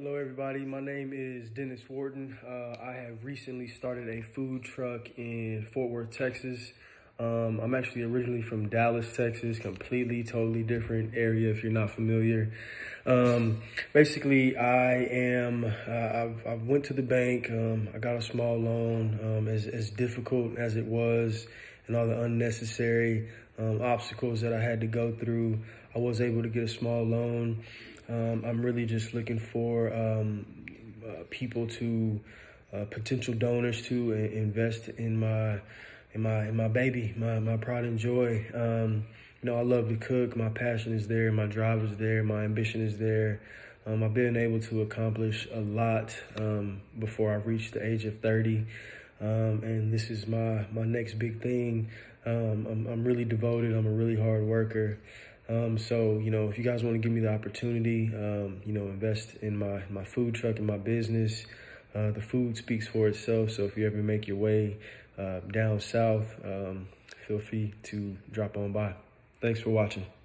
Hello, everybody. My name is Dennis Wharton. Uh, I have recently started a food truck in Fort Worth, Texas. Um, I'm actually originally from Dallas, Texas, completely, totally different area if you're not familiar. Um, basically, I am, uh, I've, I've, went to the bank. Um, I got a small loan, um, as, as difficult as it was and all the unnecessary um, obstacles that I had to go through. I was able to get a small loan. Um, I'm really just looking for um, uh, people to, uh, potential donors to invest in my, in my, in my baby, my, my pride and joy. Um, you know, I love to cook. My passion is there. My drive is there. My ambition is there. Um, I've been able to accomplish a lot um, before I reached the age of 30. Um, and this is my, my next big thing. I'm, I'm really devoted. I'm a really hard worker. Um, so, you know, if you guys want to give me the opportunity, um, you know, invest in my, my food truck and my business, uh, the food speaks for itself. So if you ever make your way uh, down south, um, feel free to drop on by. Thanks for watching.